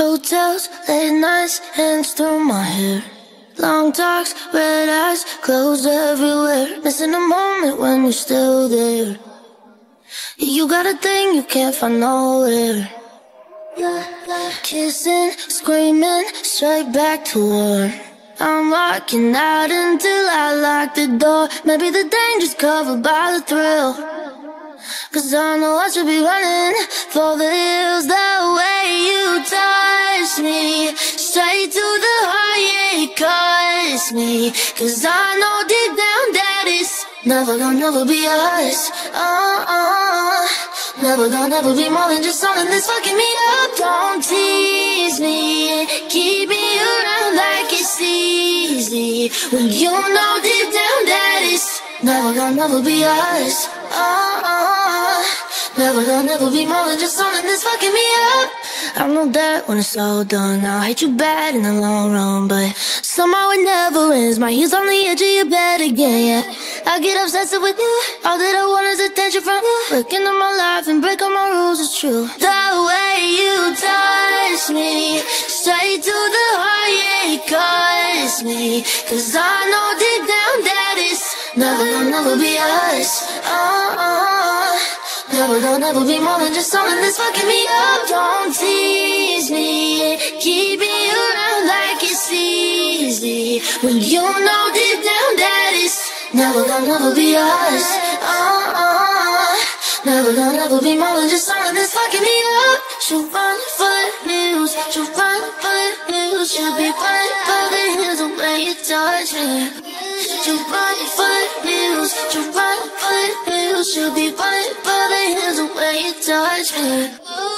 Hotels, late nights, hands through my hair. Long talks, red eyes, clothes everywhere. Missing a moment when you're still there. You got a thing you can't find nowhere. Kissing, screaming, straight back to war. I'm walking out until I lock the door. Maybe the danger's covered by the thrill. Cause I know I should be running for the hills the me. Cause I know deep down that it's never gonna never be us. Uh-uh. Never gonna never be more than just something that's fucking me up. Don't tease me, keep me around like it's easy. When you know deep down that it's never gonna never be us. Uh-uh. Never gonna never be more than just something that's fucking me up. I know that when it's all done, I'll hate you bad in the long run, but somehow it never ends. My heels on the edge of your bed again, yeah. I get obsessed with you. All that I want is attention from you. Break into my life and break all my rules, it's true. The way you touch me, straight to the heart, yeah, it cuts me. Cause I know deep down that it's never gonna never be us. Uh-uh. Never gonna never be more than just something that's fucking me. Don't tease me, keep me around like it's easy. When you know deep down that it's never gonna never be us. Uh-uh. Never gonna never be more than just something that's fucking me up. She'll run for hills, she'll run for hills, she'll be running for the hills the way you touch me. She'll run for hills, she'll run for hills, she'll be running for the hills the way you touch me.